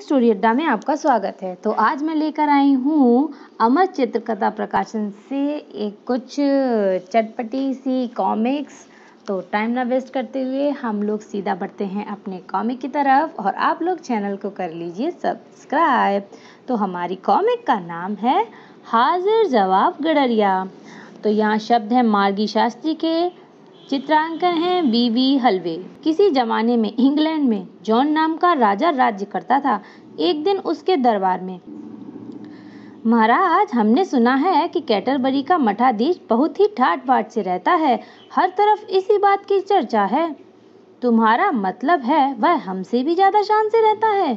Story अड्डा में आपका स्वागत है। तो आज मैं लेकर आई हूँ अमर चित्रकथा प्रकाशन से एक कुछ चटपटी सी कॉमिक्स तो टाइम ना वेस्ट करते हुए हम लोग सीधा बढ़ते हैं अपने कॉमिक की तरफ़ और आप लोग चैनल को कर लीजिए सब्सक्राइब तो हमारी कॉमिक का नाम है हाजिर जवाब गडरिया। तो यहाँ शब्द है मार्गी शास्त्री के। चित्रांकन है बीवी हलवे। किसी जमाने में इंग्लैंड में जॉन नाम का राजा राज्य करता था, एक दिन उसके दरबार में। महाराज, हमने सुना है कि कैटरबरी का मठाधीश बहुत ही ठाट बाट से रहता है, हर तरफ़ इसी बात की चर्चा है। तुम्हारा मतलब है, वह हमसे भी ज़्यादा शान से रहता है।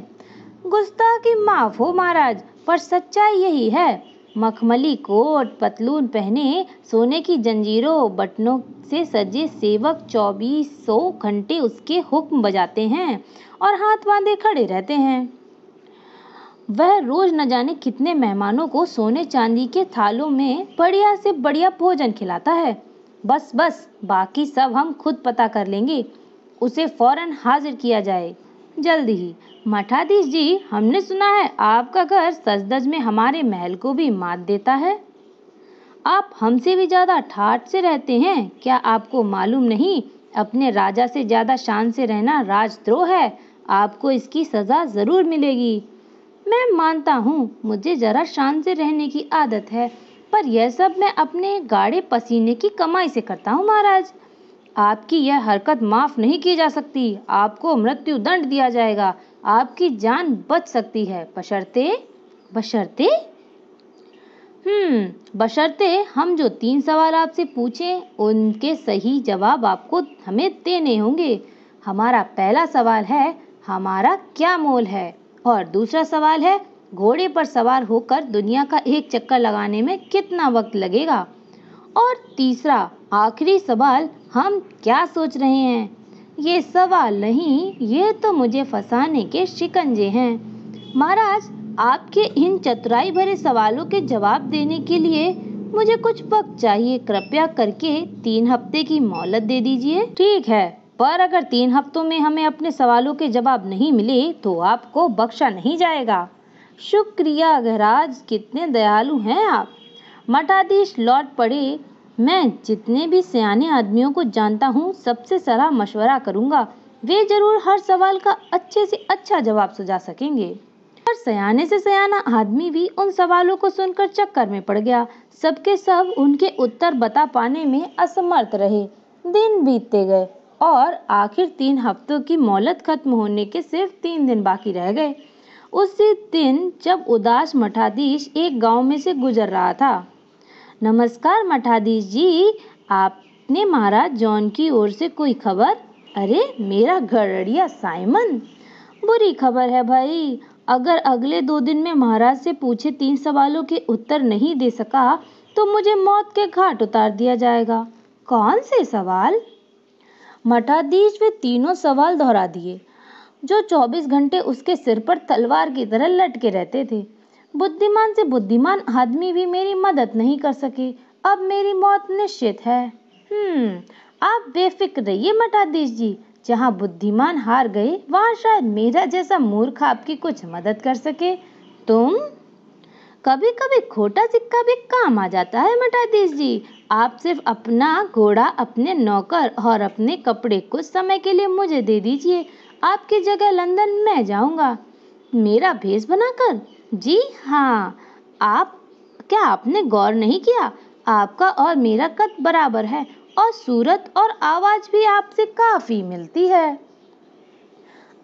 गुस्ताखी माफ़ हो महाराज, पर सच्चाई यही है। मखमली कोट पतलून पहने सोने की जंजीरों, बटनों से सजे सेवक चौबीसों घंटे उसके हुक्म बजाते हैं और हाथ बांधे खड़े रहते हैं। वह रोज न जाने कितने मेहमानों को सोने चांदी के थालों में बढ़िया से बढ़िया भोजन खिलाता है। बस बस, बाकी सब हम खुद पता कर लेंगे। उसे फ़ौरन हाजिर किया जाए। जल्द ही मठाधीश जी, हमने सुना है आपका घर सजदज में हमारे महल को भी मात देता है। आप हमसे भी ज़्यादा ठाट से रहते हैं। क्या आपको मालूम नहीं, अपने राजा से ज़्यादा शान से रहना राजद्रोह है। आपको इसकी सजा ज़रूर मिलेगी। मैं मानता हूँ, मुझे जरा शान से रहने की आदत है, पर यह सब मैं अपने गाढ़े पसीने की कमाई से करता हूँ महाराज। आपकी यह हरकत माफ़ नहीं की जा सकती। आपको मृत्यु दंड दिया जाएगा। आपकी जान बच सकती है। बशर्ते बशर्ते हम्म बशर्ते हम जो तीन सवाल आपसे पूछें, उनके सही जवाब आपको हमें देने होंगे। हमारा पहला सवाल है, हमारा क्या मोल है? और दूसरा सवाल है, घोड़े पर सवार होकर दुनिया का एक चक्कर लगाने में कितना वक्त लगेगा? और तीसरा, आखिरी सवाल, हम क्या सोच रहे हैं? ये सवाल नहीं, ये तो मुझे फंसाने के शिकंजे हैं। महाराज, आपके इन चतुराई भरे सवालों के जवाब देने के लिए मुझे कुछ वक्त चाहिए। कृपया करके तीन हफ़्ते की मोहलत दे दीजिए। ठीक है, पर अगर तीन हफ्तों में हमें अपने सवालों के जवाब नहीं मिले तो आपको बख्शा नहीं जाएगा। शुक्रिया, गहराज, कितने दयालु हैं आप। मठाधीश लौट पड़े मैं जितने भी सियाने आदमियों को जानता हूँ, सबसे सलाह मशवरा करूँगा, वे ज़रूर हर सवाल का अच्छे से अच्छा जवाब सुझा सकेंगे। पर सयाने से सयाना आदमी भी उन सवालों को सुनकर चक्कर में पड़ गया। सबके सब उनके उत्तर बता पाने में असमर्थ रहे। दिन बीतते गए और आखिर तीन हफ्तों की मोहलत खत्म होने के सिर्फ़ तीन दिन बाकी रह गए। उसी दिन जब उदास मठाधीश एक गाँव में से गुजर रहा था नमस्कार मठाधीश जी, आपने महाराज जॉन की ओर से कोई खबर? अरे, मेरा गड़ड़िया साइमन। बुरी खबर है भाई। अगर अगले दो दिन में महाराज से पूछे तीन सवालों के उत्तर नहीं दे सका तो मुझे मौत के घाट उतार दिया जाएगा। कौन से सवाल? मठाधीश, वे तीनों सवाल दोहरा दिए, जो 24 घंटे उसके सिर पर तलवार की तरह लटके रहते थे। बुद्धिमान से बुद्धिमान आदमी भी मेरी मदद नहीं कर सके। अब मेरी मौत निश्चित है। हम्म आप बेफिक्र रहिए मठाधीश जी जहाँ बुद्धिमान हार गए, वहाँ शायद मेरा जैसा मूर्ख आपकी कुछ मदद कर सके। तुम? कभी कभी खोटा सिक्का भी काम आ जाता है मठाधीश जी आप सिर्फ़ अपना घोड़ा, अपने नौकर और अपने कपड़े कुछ समय के लिए मुझे दे दीजिए। आपकी जगह लंदन मैं जाऊँगा। मेरा भेष बनाकर? जी हाँ। आप क्या आपने गौर नहीं किया? आपका और मेरा कद बराबर है और सूरत और आवाज़ भी आपसे काफ़ी मिलती है।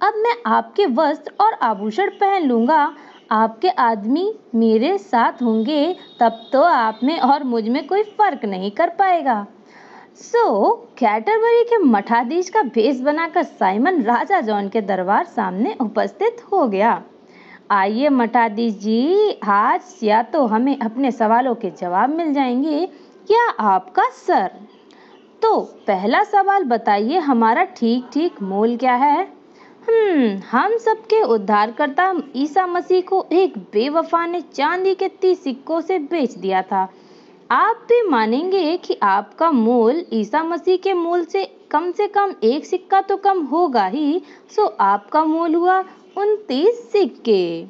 अब मैं आपके वस्त्र और आभूषण पहन लूँगा। आपके आदमी मेरे साथ होंगे तब तो आप में और मुझमें कोई फ़र्क नहीं कर पाएगा। सो so, कैटरबरी के मठाधीश का भेष बनाकर साइमन राजा जॉन के दरबार सामने उपस्थित हो गया। आइए मठाधीश जी आज या तो हमें अपने सवालों के जवाब मिल जाएँगे। या आपका सर? तो पहला सवाल बताइए, हमारा ठीक ठीक मोल क्या है? हम्म हम सबके उद्धारकर्ता ईसा मसीह को एक बेवफा ने चांदी के तीस सिक्कों से बेच दिया था। आप भी मानेंगे कि आपका मोल ईसा मसीह के मोल से कम से कम एक सिक्का तो कम होगा ही, सो आपका मोल हुआ। उनतीस सिक्के।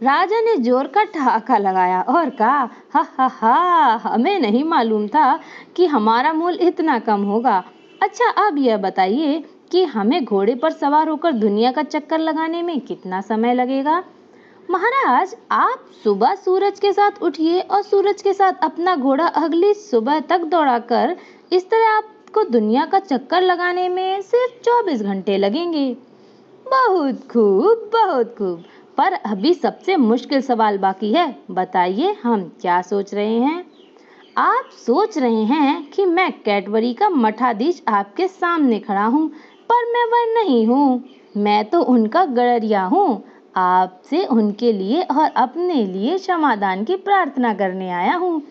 राजा ने ज़ोर का ठहाका लगाया और कहा, हा हा हा, हमें नहीं मालूम था कि हमारा मूल इतना कम होगा। अच्छा अब यह बताइए कि हमें घोड़े पर सवार होकर दुनिया का चक्कर लगाने में कितना समय लगेगा? महाराज, आप सुबह सूरज के साथ उठिए और सूरज के साथ अपना घोड़ा अगली सुबह तक दौड़ाकर इस तरह आपको दुनिया का चक्कर लगाने में सिर्फ़ चौबीस घंटे लगेंगे। बहुत खूब बहुत खूब। पर अभी सबसे मुश्किल सवाल बाकी है। बताइए हम क्या सोच रहे हैं? आप सोच रहे हैं कि मैं कैडबरी का मठाधीश आपके सामने खड़ा हूँ, पर मैं वह नहीं हूँ। मैं तो उनका गड़रिया हूँ। आपसे उनके लिए और अपने लिए क्षमादान की प्रार्थना करने आया हूँ।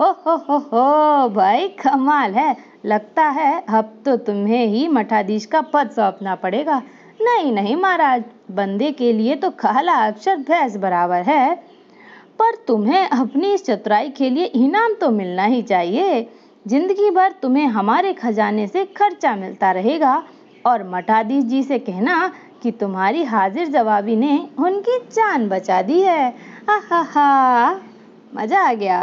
ओ हो हो हो, भाई, कमाल है। लगता है अब तो तुम्हें ही मठाधीश का पद सौंपना पड़ेगा। नहीं नहीं, महाराज। बंदे के लिए तो काला अक्षर भैंस बराबर है। पर तुम्हें अपनी इस चतुराई के लिए इनाम तो मिलना ही चाहिए। ज़िंदगी भर तुम्हें हमारे खजाने से खर्चा मिलता रहेगा। और मठाधीश जी से कहना कि तुम्हारी हाजिर जवाबी ने उनकी जान बचा दी है। हा मज़ा आ गया।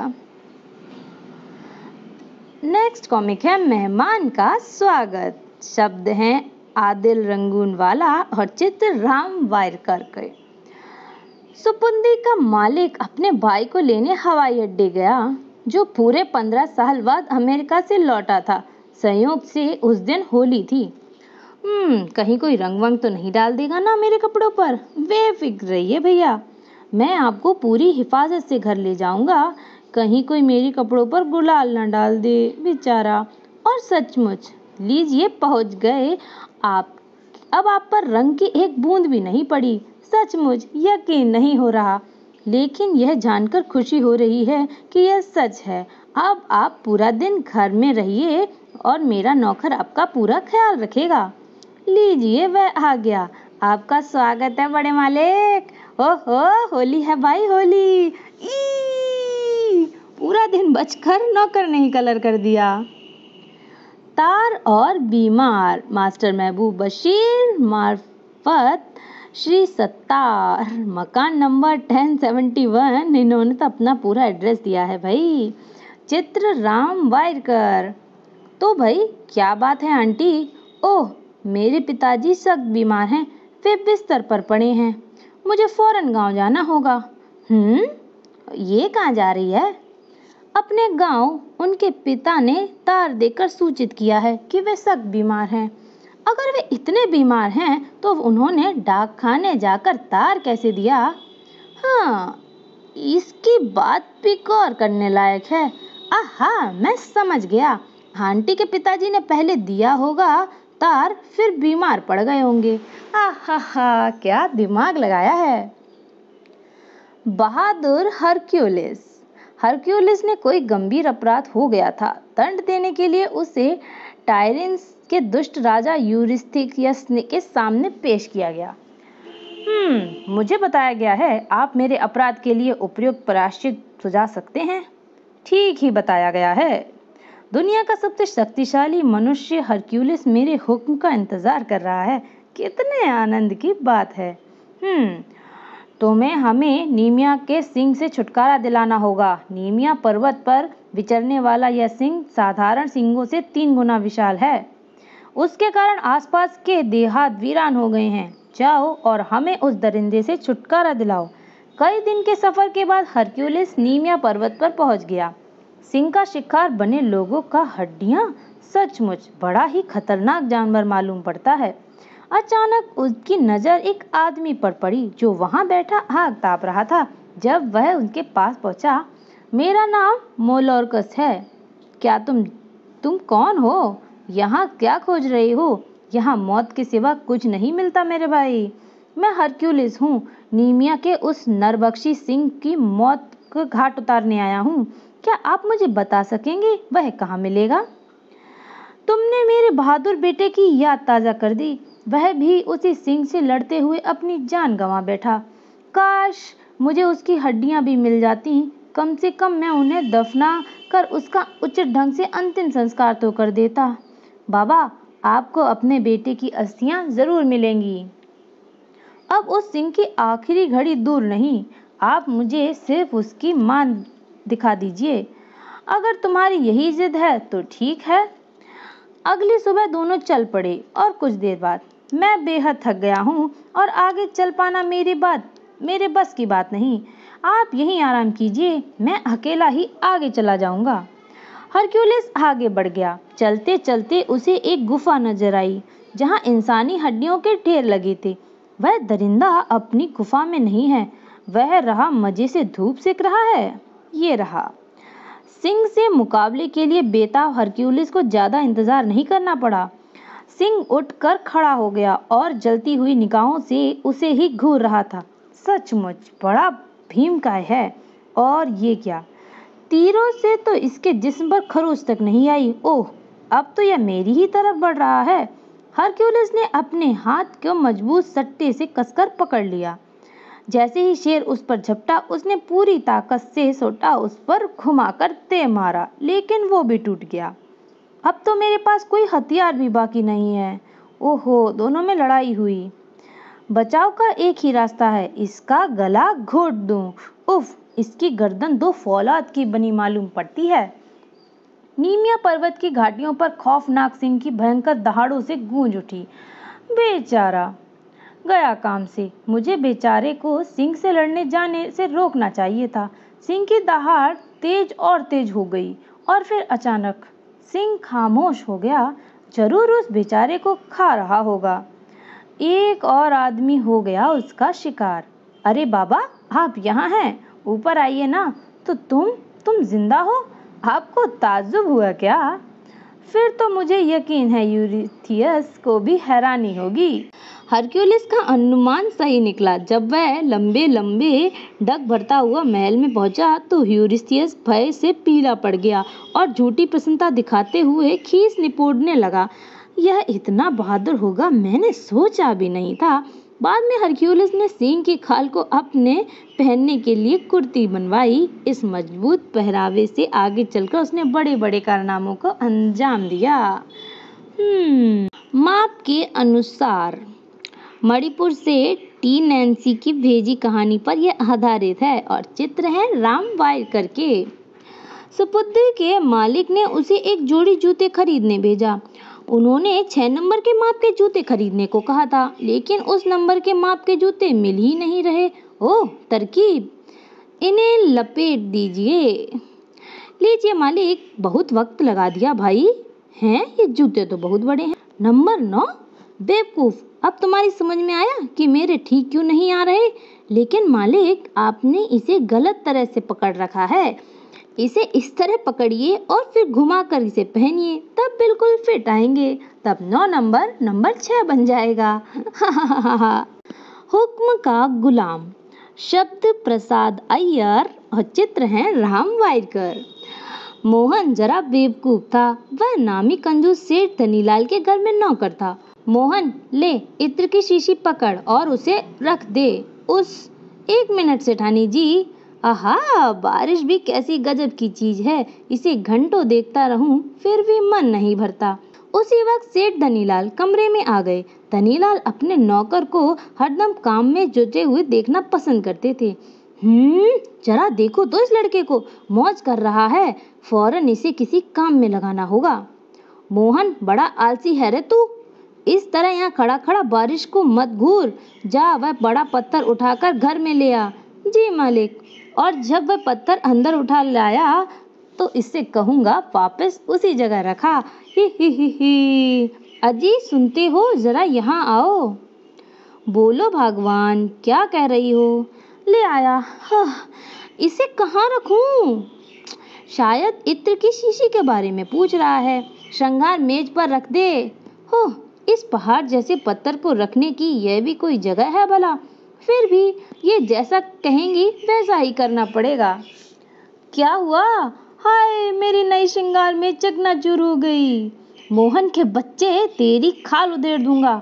नेक्स्ट कॉमिक है, मेहमान का स्वागत। शब्द हैं आदिल रंगून वाला और चित्र राम वायरकर के। सुपुंदी का मालिक अपने भाई को लेने हवाई अड्डे गया, जो पूरे पंद्रह साल बाद अमेरिका से लौटा था। संयोग से उस दिन होली थी। हम्म कहीं कोई रंग वंग तो नहीं डाल देगा ना मेरे कपड़ों पर। बेफिक्र रहिए भैया, मैं आपको पूरी हिफाजत से घर ले जाऊँगा। कहीं कोई मेरे कपड़ों पर गुलाल न डाल दे, बेचारा। और सचमुच, लीजिए पहुँच गए आप, अब आप पर रंग की एक बूंद भी नहीं पड़ी। सचमुच यकीन नहीं हो रहा। लेकिन यह जानकर खुशी हो रही है कि यह सच है। अब आप पूरा दिन घर में रहिए और मेरा नौकर आपका पूरा ख्याल रखेगा। लीजिए वह आ गया आपका स्वागत है बड़े मालिक। ओहो, होली है भाई, होली। पूरा दिन बचकर नौकर ने ही कलर कर दिया। तार और बीमार। मास्टर महबूब बशीर मार्फत श्री सत्तार। मकान नंबर टेन सेवेंटी वन। इन्होंने तो अपना पूरा एड्रेस दिया है भाई। चित्र राम वायरकर। तो भाई, क्या बात है आंटी? ओह, मेरे पिताजी सख्त बीमार हैं, वे बिस्तर पर पड़े हैं। मुझे फ़ौरन गाँव जाना होगा। हम्म ये कहाँ जा रही है? अपने गाँव उनके पिता ने तार देकर सूचित किया है कि वे सख्त बीमार हैं। अगर वे इतने बीमार हैं तो उन्होंने डाक खाने जाकर तार कैसे दिया? हाँ इसकी बात भी गौर करने लायक है। आहा, मैं समझ गया। आंटी के पिताजी ने पहले दिया होगा, तार फिर बीमार पड़ गए होंगे। आहा क्या दिमाग लगाया है? बहादुर हरक्यूलिस। हरक्यूलिस ने कोई गंभीर अपराध हो गया था। दंड देने के लिए उसे टायरेंस के दुष्ट राजा यूरिस्थियस के सामने पेश किया गया। हम्म मुझे बताया गया है, आप मेरे अपराध के लिए उपयुक्त प्रायश्चित सुझा सकते हैं। ठीक ही बताया गया है। दुनिया का सबसे शक्तिशाली मनुष्य हरक्यूलिस मेरे हुक्म का इंतज़ार कर रहा है। कितने आनंद की बात है। हम्म तुम्हें हमें नीमिया के सिंह से छुटकारा दिलाना होगा। नीमिया पर्वत पर विचरने वाला यह सिंह साधारण सिंहों से तीन गुना विशाल है। उसके कारण आसपास के देहात वीरान हो गए हैं। जाओ और हमें उस दरिंदे से छुटकारा दिलाओ। कई दिन के सफ़र के बाद हरक्यूलिस नीमिया पर्वत पर पहुँच गया। सिंह का शिकार बने लोगों का हड्डियाँ सचमुच बड़ा ही खतरनाक जानवर मालूम पड़ता है। अचानक उसकी नज़र एक आदमी पर पड़ी जो वहाँ बैठा आग ताप रहा था। जब वह उनके पास पहुँचा, मेरा नाम मोलोरकस है। क्या तुम तुम कौन हो? यहाँ क्या खोज रही हो? यहाँ मौत के सिवा कुछ नहीं मिलता मेरे भाई। मैं हरक्यूलिस हूँ। नीमिया के उस नरबक्षी सिंह की मौत को घाट उतारने आया हूँ। क्या आप मुझे बता सकेंगे वह कहाँ मिलेगा? तुमने मेरे बहादुर बेटे की याद ताज़ा कर दी। वह भी उसी सिंह से लड़ते हुए अपनी जान गंवा बैठा। काश मुझे उसकी हड्डियाँ भी मिल जाती। कम से कम मैं उन्हें दफना कर उसका उचित ढंग से अंतिम संस्कार तो कर देता। बाबा, आपको अपने बेटे की अस्थियाँ ज़रूर मिलेंगी। अब उस सिंह की आखिरी घड़ी दूर नहीं। आप मुझे सिर्फ़ उसकी मान दिखा दीजिए। अगर तुम्हारी यही जिद है तो ठीक है। अगली सुबह दोनों चल पड़े और कुछ देर बाद मैं बेहद थक गया हूँ और आगे चल पाना मेरी बात, मेरे बस की बात नहीं। आप यहीं आराम कीजिए, मैं अकेला ही आगे चला जाऊँगा। हरक्यूलिस आगे बढ़ गया। चलते चलते उसे एक गुफा नज़र आई, जहाँ इंसानी हड्डियों के ढेर लगे थे। वह दरिंदा अपनी गुफा में नहीं है, वह रहा मज़े से धूप सेक रहा है। ये रहा। सिंह से मुकाबले के लिए बेताब हरक्यूलिस को ज़्यादा इंतज़ार नहीं करना पड़ा। सिंह उठकर खड़ा हो गया और जलती हुई निगाहों से उसे ही घूर रहा था। सचमुच, बड़ा भीम काय है। और ये क्या? तीरों से तो इसके जिस्म पर खरोच तक नहीं आई। ओह, अब तो यह मेरी ही तरफ़ बढ़ रहा है। हरक्यूलिस ने अपने हाथ को मज़बूत सट्टे से कसकर पकड़ लिया। जैसे ही शेर उस पर झपटा, उसने पूरी ताकत से सोटा, उस पर घुमाकर ते मारा, लेकिन वो भी टूट गया। अब तो मेरे पास कोई हथियार भी बाकी नहीं है। ओहो, दोनों में लड़ाई हुई। बचाव का एक ही रास्ता है, इसका गला घोट दूँ। उफ, इसकी गर्दन दो फौलाद की बनी मालूम पड़ती है। नीमिया पर्वत की घाटियों पर खौफनाक सिंह की भयंकर दहाड़ों से गूंज उठी। बेचारा गया काम से। मुझे बेचारे को सिंह से लड़ने जाने से रोकना चाहिए था। सिंह की दहाड़ तेज और तेज हो गई और फिर अचानक सिंह खामोश हो गया। ज़रूर उस बेचारे को खा रहा होगा। एक और आदमी हो गया उसका शिकार। अरे बाबा, आप यहाँ हैं? ऊपर आइए ना। तो तुम तुम ज़िंदा हो? आपको ताजुब हुआ क्या? फिर तो मुझे यकीन है यूरिथियस को भी हैरानी होगी। हरक्यूलिस का अनुमान सही निकला। जब वह लंबे लंबे डग भरता हुआ महल में पहुँचा तो यूरिथियस भय से पीला पड़ गया और झूठी प्रसन्नता दिखाते हुए खीस निपोड़ने लगा। यह इतना बहादुर होगा, मैंने सोचा भी नहीं था। बाद में हरक्यूलिस ने सिंह की खाल को अपने पहनने के लिए कुर्ती बनवाई। इस मज़बूत पहरावे से आगे चलकर उसने बड़े बड़े कारनामों को अंजाम दिया। हम्म माप के अनुसार, मणिपुर से टी नैन्सी की भेजी कहानी पर यह आधारित है और चित्र है राम वायकर के सुपुत्र के मालिक ने उसे एक जोड़ी जूते खरीदने भेजा। उन्होंने छह नंबर के माप के जूते खरीदने को कहा था, लेकिन उस नंबर के माप के जूते मिल ही नहीं रहे। ओह, तरकीब। इन्हें लपेट दीजिए। लीजिए मालिक, बहुत वक्त लगा दिया भाई। हैं, ये जूते तो बहुत बड़े हैं। नंबर नौ, बेवकूफ़। अब तुम्हारी समझ में आया कि मेरे ठीक क्यों नहीं आ रहे? लेकिन मालिक, आपने इसे गलत तरह से पकड़ रखा है। इसे इस तरह पकड़िए और फिर घुमाकर इसे पहनिए, तब बिल्कुल फिट आएँगे। तब नौ नंबर नंबर छह बन जाएगा। हुक्म का गुलाम। शब्द प्रसाद अय्यर और चित्र हैं राम वायरकर। मोहन जरा बेवकूफ़ था। वह नामी कंजूस सेठ धनीलाल के घर में नौकर था। मोहन, ले इत्र की शीशी पकड़ और उसे रख दे। उस एक मिनट सेठानी जी आहा, बारिश भी कैसी गजब की चीज़ है। इसे घंटों देखता रहूँ, फिर भी मन नहीं भरता। उसी वक्त सेठ धनीलाल कमरे में आ गए। धनीलाल अपने नौकर को हरदम काम में जुटे हुए देखना पसंद करते थे। हम्म जरा देखो तो इस लड़के को। मौज कर रहा है। फ़ौरन इसे किसी काम में लगाना होगा। मोहन, बड़ा आलसी है रे तू। इस तरह यहाँ खड़ा खड़ा बारिश को मत घूर। जा वह बड़ा पत्थर उठाकर घर में ले आ। जी मालिक। और जब वह पत्थर अंदर उठा लाया तो इससे कहूँगा, वापस उसी जगह रखा। ही ही ही ही। अजी सुनते हो? जरा यहाँ आओ। बोलो भगवान, क्या कह रही हो? ले आया। इसे कहाँ रखूँ? शायद इत्र की शीशी के बारे में पूछ रहा है। श्रृंगार मेज पर रख दे। हो इस पहाड़ जैसे पत्थर को रखने की यह भी कोई जगह है भला? फिर भी ये जैसा कहेंगी, वैसा ही करना पड़ेगा। क्या हुआ? हाय, मेरी नई श्रृंगार में चकनाचूर हो गई। मोहन के बच्चे, तेरी खाल उधेड़ दूँगा।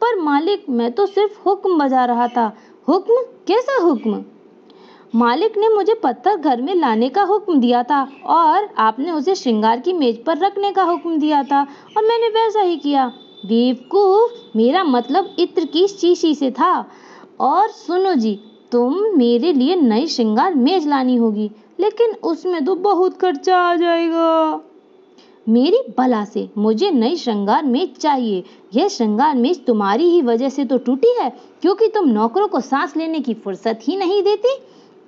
पर मालिक, मैं तो सिर्फ़ हुक्म बजा रहा था। हुक्म? कैसा हुक्म? मालिक ने मुझे पत्थर घर में लाने का हुक्म दिया था और आपने उसे श्रृंगार की मेज पर रखने का हुक्म दिया था और मैंने वैसा ही किया। बेवकूफ़, मेरा मतलब इत्र की शीशी से था। और सुनो जी, तुम मेरे लिए नई श्रृंगार मेज लानी होगी, लेकिन उसमें तो बहुत खर्चा आ जाएगा। मेरी बला से मुझे नई श्रृंगार मेज चाहिए। यह श्रृंगार मेज तुम्हारी ही वजह से तो टूटी है, क्योंकि तुम नौकरों को सांस लेने की फुर्सत ही नहीं देती।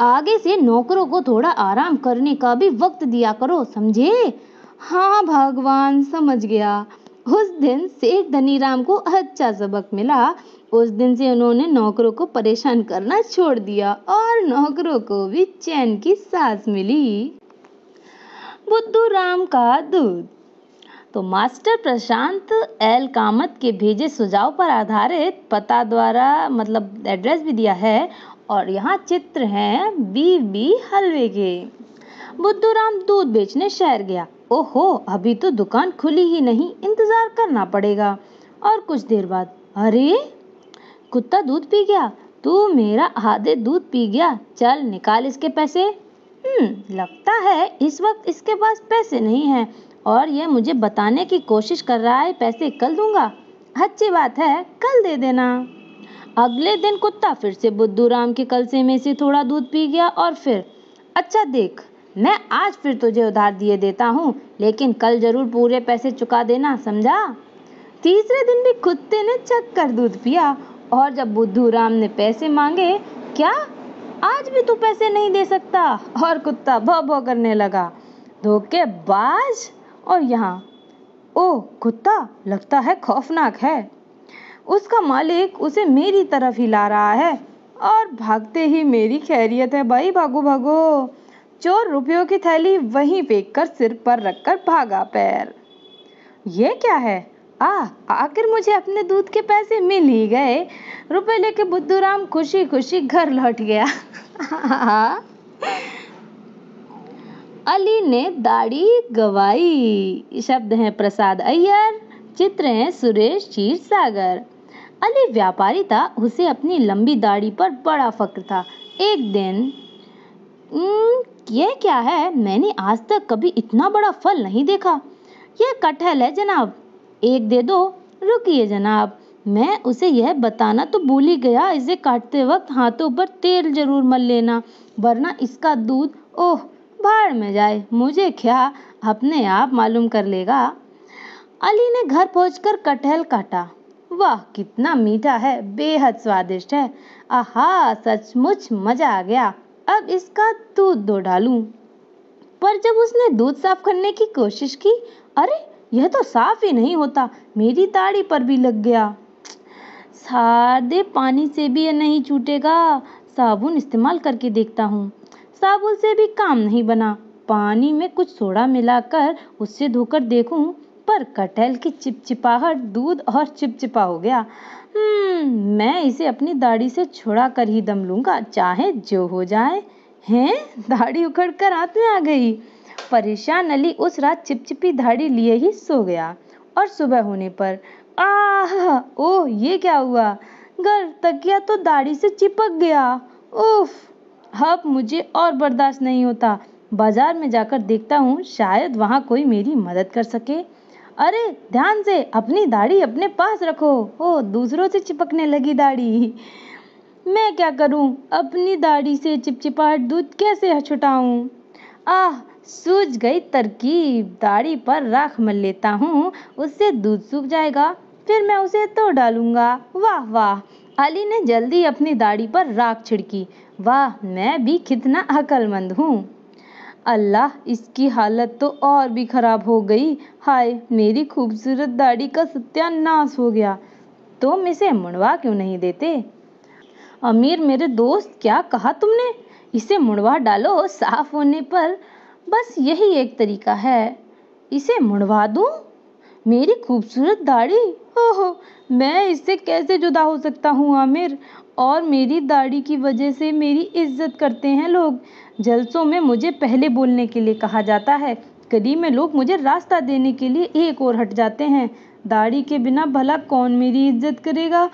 आगे से नौकरों को थोड़ा आराम करने का भी वक्त दिया करो, समझे? हाँ भगवान, समझ गया। उस दिन सेठ धनीराम को अच्छा सबक मिला। उस दिन से उन्होंने नौकरों को परेशान करना छोड़ दिया और नौकरों को भी चैन की सांस मिली। बुद्धू राम का दूध। तो मास्टर प्रशांत एल कामत के भेजे सुझाव पर आधारित पता द्वारा मतलब एड्रेस भी दिया है और यहाँ चित्र हैं बी बी हलवे के। बुद्धू राम दूध बेचने शहर गया। ओहो, अभी तो दुकान खुली ही नहीं, इंतज़ार करना पड़ेगा। और कुछ देर बाद, अरे! कुत्ता दूध पी गया? तू मेरा आधे दूध पी गया। चल निकाल इसके पैसे। हम्म लगता है इस वक्त इसके पास पैसे नहीं हैं और ये मुझे बताने की कोशिश कर रहा है, पैसे कल दूँगा। अच्छी बात है, कल दे देना। अगले दिन कुत्ता फिर से बुद्धू राम के कलसे में से थोड़ा दूध पी गया और फिर अच्छा देख, मैं आज फिर तुझे उधार दिए देता हूँ, लेकिन कल ज़रूर पूरे पैसे चुका देना, समझा? तीसरे दिन भी कुत्ते ने चक कर दूध पिया और जब बुद्धू राम ने पैसे मांगे, क्या? आज भी तू पैसे नहीं दे सकता? और कुत्ता भौ भौ करने लगा। धोखेबाज और यहाँ, ओ, कुत्ता, लगता है खौफनाक है। उसका मालिक उसे मेरी तरफ़ ही ला रहा है। और भागते ही मेरी खैरियत है भाई, भागो भागो। चोर रुपयों की थैली वहीं फेंक कर सिर पर रखकर भागा पैर। ये क्या है? आ आखिर मुझे अपने दूध के पैसे मिल ही गए। रुपए लेके बुद्धू राम खुशी खुशी घर लौट गया। अली ने दाढ़ी गवाई। शब्द हैं प्रसाद अय्यर, चित्र हैं सुरेश क्षीर सागर अली व्यापारी था, उसे अपनी लंबी दाढ़ी पर बड़ा फक्र था। एक दिन यह क्या है? मैंने आज तक कभी इतना बड़ा फल नहीं देखा। यह कटहल है, जनाब। एक दे दो। रुकिए जनाब, मैं उसे यह बताना तो भूल ही गया, इसे काटते वक्त हाथों पर तेल ज़रूर मल लेना, वरना इसका दूध, ओह, भाड़ में जाए। मुझे क्या अपने आप मालूम कर लेगा? अली ने घर पहुंचकर कटहल काटा। वाह, कितना मीठा है, बेहद स्वादिष्ट है। आहा, सचमुच मज़ा आ गया। अब इसका दूध दो डालूं। पर जब उसने दूध साफ़ करने की कोशिश की, अरे यह तो साफ़ ही नहीं होता। मेरी ताड़ी पर भी लग गया। सादे पानी से भी यह नहीं छूटेगा। साबुन इस्तेमाल करके देखता हूँ। साबुन से भी काम नहीं बना। पानी में कुछ सोडा मिलाकर उससे धोकर देखूँ, पर कटहल की चिपचिपाहट, दूध और चिपचिपा हो गया। हम्म मैं इसे अपनी दाढ़ी से छुड़ा कर ही दम लूँगा। चाहे जो हो जाए। हैं? दाढ़ी उखड़ कर हाथ में आ गई। परेशान अली उस रात चिपचिपी दाढ़ी लिए ही सो गया और सुबह होने पर, आह, ओह, ये क्या हुआ? घर तकिया तो दाढ़ी से चिपक गया। उफ, अब मुझे और बर्दाश्त नहीं होता। बाज़ार में जाकर देखता हूँ, शायद वहाँ कोई मेरी मदद कर सके। अरे, ध्यान से, अपनी दाढ़ी अपने पास रखो। ओ दूसरों से चिपकने लगी दाढ़ी। मैं क्या करूँ? अपनी दाढ़ी से चिपचिपाहट दूध कैसे छुटाऊं आह सूझ गई तरकीब दाढ़ी पर राख मल लेता हूँ, उससे दूध सूख जाएगा, फिर मैं उसे तो डालूँगा। वाह वाह, अली ने जल्दी अपनी दाढ़ी पर राख छिड़की। वाह, मैं भी कितना अकलमंद हूँ। अल्लाह, इसकी हालत तो और भी खराब हो गई। हाय, मेरी खूबसूरत दाढ़ी का सत्यानाश हो गया। तुम इसे मुड़वा क्यों नहीं देते? अमीर मेरे दोस्त, क्या कहा तुमने? इसे मुड़वा डालो, साफ़ होने पर बस यही एक तरीका है। इसे मुड़वा दूँ? मेरी खूबसूरत दाढ़ी? ओहो, मैं इससे कैसे जुदा हो सकता हूँ, आमिर? और मेरी दाढ़ी की वजह से मेरी इज़्ज़त करते हैं लोग। जलसों में मुझे पहले बोलने के लिए कहा जाता है। गली में लोग मुझे रास्ता देने के लिए एक और हट जाते हैं। दाढ़ी के बिना भला कौन मेरी इज़्ज़त करेगा?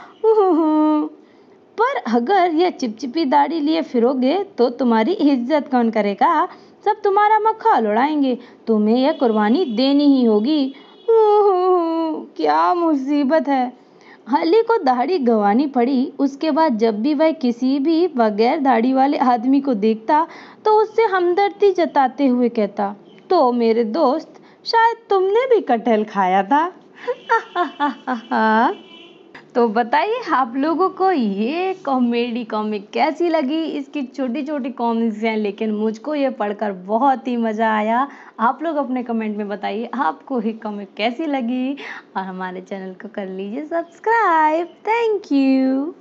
पर अगर यह चिपचिपी दाढ़ी लिए फिरोगे तो तुम्हारी इज़्ज़त कौन करेगा? सब तुम्हारा मक्खल उड़ाएँगे। तुम्हें यह कुर्बानी देनी ही होगी। क्या मुसीबत है। अली को दाढ़ी गंवानी पड़ी। उसके बाद जब भी वह किसी भी बगैर दाढ़ी वाले आदमी को देखता तो उससे हमदर्दी जताते हुए कहता तो मेरे दोस्त, शायद तुमने भी कटहल खाया था? तो बताइए, आप लोगों को ये कॉमेडी कॉमिक कैसी लगी? इसकी छोटी छोटी कॉमिक्स हैं, लेकिन मुझको ये पढ़कर बहुत ही मज़ा आया। आप लोग अपने कमेंट में बताइए, आपको ये कॉमिक कैसी लगी? और हमारे चैनल को कर लीजिए सब्सक्राइब। Thank you.